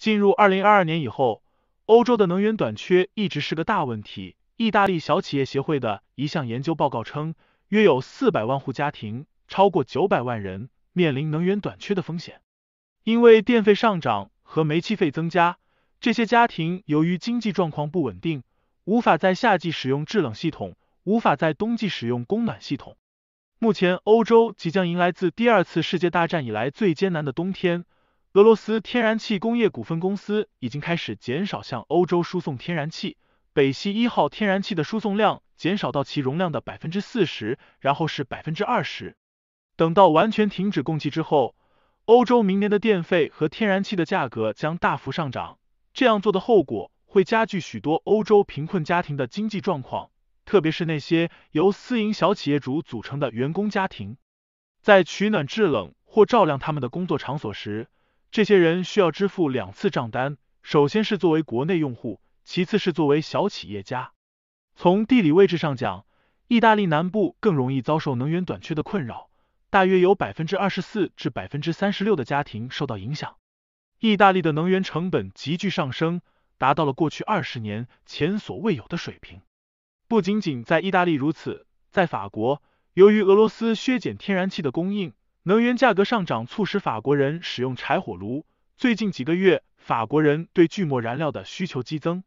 进入二零二二年以后，欧洲的能源短缺一直是个大问题。意大利小企业协会的一项研究报告称，约有四百万户家庭，超过九百万人面临能源短缺的风险。因为电费上涨和煤气费增加，这些家庭由于经济状况不稳定，无法在夏季使用制冷系统，无法在冬季使用供暖系统。目前，欧洲即将迎来自第二次世界大战以来最艰难的冬天。俄罗斯天然气工业股份公司已经开始减少向欧洲输送天然气。北溪一号天然气的输送量减少到其容量的百分之四十，然后是百分之二十。等到完全停止供气之后，欧洲明年的电费和天然气的价格将大幅上涨。这样做的后果会加剧许多欧洲贫困家庭的经济状况，特别是那些由私营小企业主组成的员工家庭。在取暖制冷或照亮他们的工作场所时，这些人需要支付两次账单，首先是作为国内用户。其次是作为小企业家，从地理位置上讲，意大利南部更容易遭受能源短缺的困扰，大约有百分之二十四至百分之三十六的家庭受到影响。意大利的能源成本急剧上升，达到了过去二十年前所未有的水平。不仅仅在意大利如此，在法国，由于俄罗斯削减天然气的供应，能源价格上涨促使法国人使用柴火炉。最近几个月，法国人对锯末燃料的需求激增。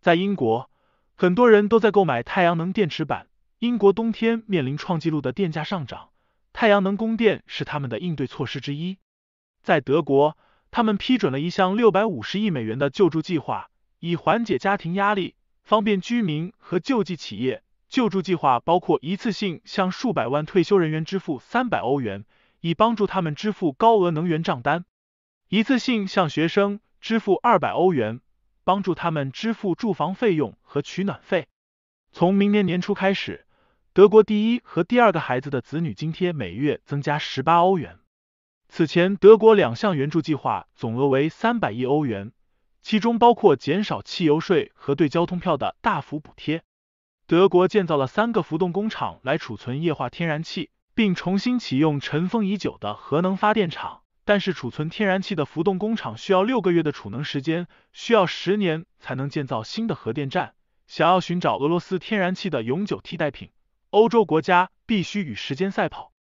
在英国，很多人都在购买太阳能电池板。英国冬天面临创纪录的电价上涨，太阳能供电是他们的应对措施之一。在德国，他们批准了一项六百五十亿美元的救助计划，以缓解家庭压力，方便居民和救济企业。救助计划包括一次性向数百万退休人员支付三百欧元，以帮助他们支付高额能源账单；一次性向学生支付二百欧元。帮助他们支付住房费用和取暖费。从明年年初开始，德国第一和第二个孩子的子女津贴每月增加十八欧元。此前，德国两项援助计划总额为三百亿欧元，其中包括减少汽油税和对交通票的大幅补贴。德国建造了三个浮动工厂来储存液化天然气，并重新启用尘封已久的核能发电厂。但是储存天然气的浮动工厂需要六个月的储能时间，需要十年才能建造新的核电站。想要寻找俄罗斯天然气的永久替代品，欧洲国家必须与时间赛跑。